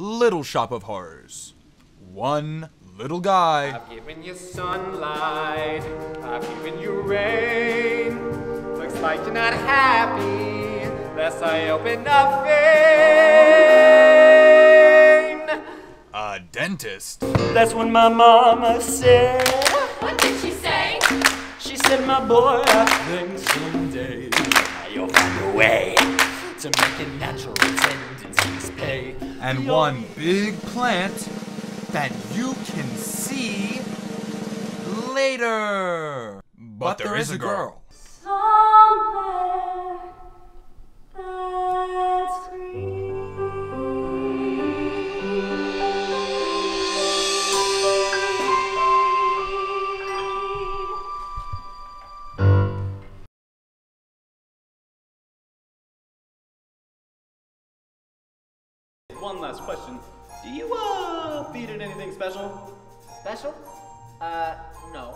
Little Shop of Horrors. One little guy. I've given you sunlight, I've given you rain. Looks like you're not happy, unless I open up vein. A dentist. That's when my mama said, What did she say? she said, my boy, I think someday you'll find a way to make your natural tendencies pay. And one big plant that you can see later. But, there is a girl. Somewhere One last question. Do you, uh, feed it anything special? Special? Uh, no.